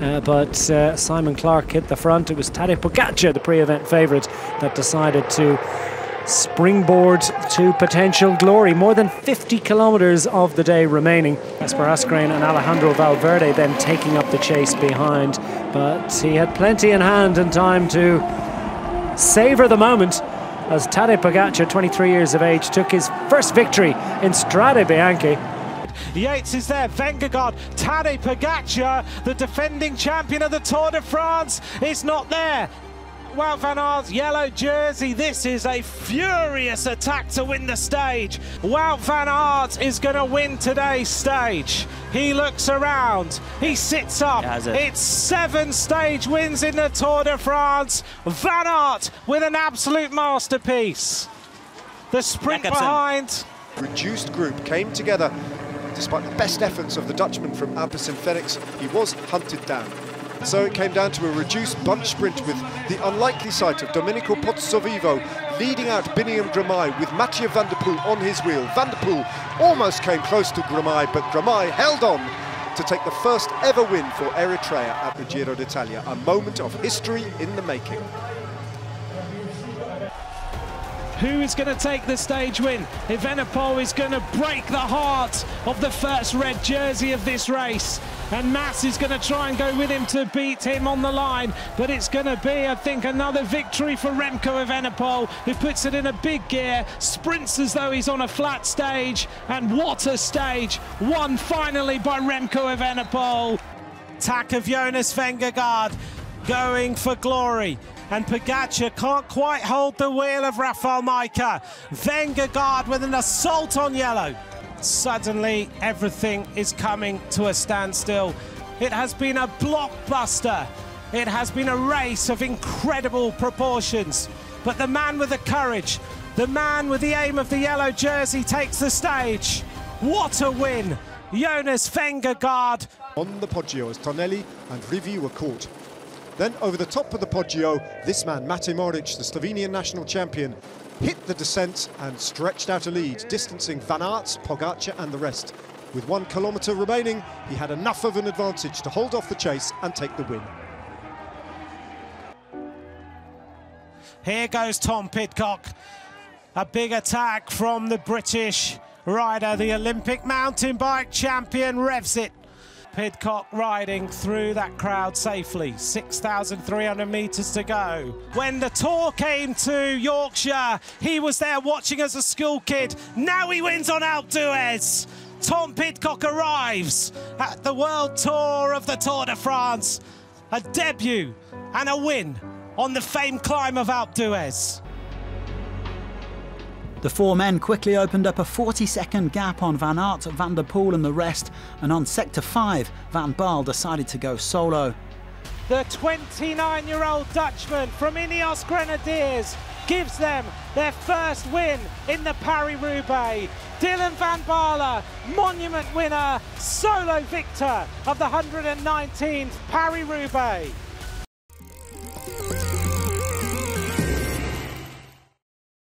uh, but uh, Simon Clarke hit the front. It was Tadej Pogacar, the pre-event favourite, that decided to springboard to potential glory. More than 50 kilometres of the day remaining. Kasper Asgreen and Alejandro Valverde then taking up the chase behind. But he had plenty in hand and time to savour the moment as Tadej Pogacar, 23 years of age, took his first victory in Strade Bianche. Yates is there, Vingegaard, Tadej Pogacar, the defending champion of the Tour de France, is not there. Wout van Aert's yellow jersey. This is a furious attack to win the stage. Wout van Aert is going to win today's stage. He looks around. He sits up. It. It's seven stage wins in the Tour de France. Van Aert with an absolute masterpiece. The sprint Jacobsen. behind. Reduced group came together. Despite the best efforts of the Dutchman from Alpecin Fenix, he was hunted down. So it came down to a reduced bunch sprint with the unlikely sight of Domenico Pozzovivo leading out Biniam Girmay with Mathieu van der Poel on his wheel. Van der Poel almost came close to Girmay, but Girmay held on to take the first ever win for Eritrea at the Giro d'Italia, a moment of history in the making. Who is going to take the stage win? Evenepoel is going to break the heart of the first red jersey of this race. And Mas is going to try and go with him to beat him on the line. But it's going to be, I think, another victory for Remco Evenepoel, who puts it in a big gear, sprints as though he's on a flat stage. And what a stage! Won finally by Remco Evenepoel. Attack of Jonas Vingegaard going for glory. And Pogacar can't quite hold the wheel of Rafael Majka. Vingegaard with an assault on yellow. Suddenly, everything is coming to a standstill. It has been a blockbuster. It has been a race of incredible proportions. But the man with the courage, the man with the aim of the yellow jersey takes the stage. What a win! Jonas Vingegaard. On the Poggio as Tonelli and Rivi were caught. Then over the top of the Poggio, this man, Matej Mohorič, the Slovenian national champion, hit the descent and stretched out a lead, distancing Van Aert, Pogacar and the rest. With one kilometre remaining, he had enough of an advantage to hold off the chase and take the win. Here goes Tom Pidcock. A big attack from the British rider, the Olympic mountain bike champion, revs it. Pidcock riding through that crowd safely. 6,300 metres to go. When the tour came to Yorkshire, he was there watching as a school kid. Now he wins on Alpe d'Huez. Tom Pidcock arrives at the World Tour of the Tour de France. A debut and a win on the famed climb of Alpe d'Huez. The four men quickly opened up a 40 second gap on Van Aert, Van der Poel and the rest, and on sector 5, Van Baarle decided to go solo. The 29 year old Dutchman from Ineos Grenadiers gives them their first win in the Paris Roubaix. Dylan Van Baarle, monument winner, solo victor of the 119th Paris Roubaix.